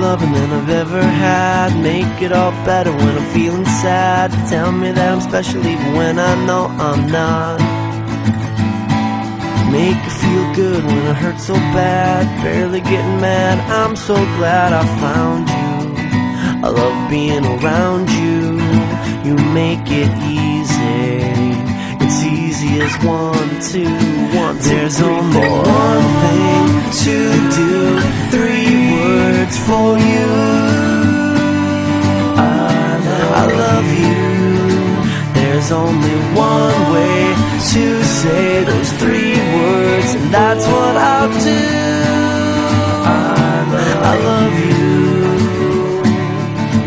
loving than I've ever had. Make it all better when I'm feeling sad. Tell me that I'm special even when I know I'm not. Make it feel good when it hurts so bad. Barely getting mad. I'm so glad I found you. I love being around you. You make it easy. It's easy as one, two, one, two, There's three, only four. one thing to do. Three words for you. I love you. There's only one way to say those three that's what I'll do. I love you.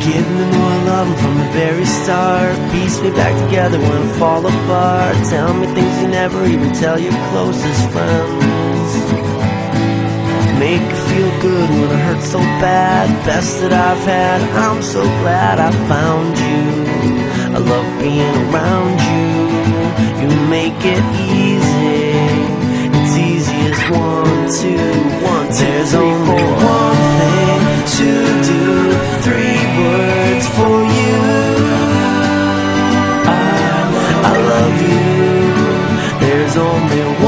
Give me more love from the very start. Piece me back together when I fall apart. Tell me things you never even tell your closest friends. Make it feel good when it hurts so bad. Best that I've had. I'm so glad I found you. I love being around you. You make it easy. You. There's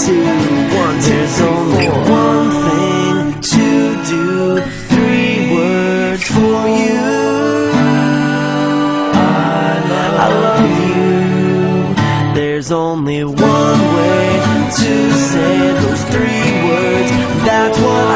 two, one, There's only one thing to do. Three words for you. I love you. There's only one way to say those three words. That's what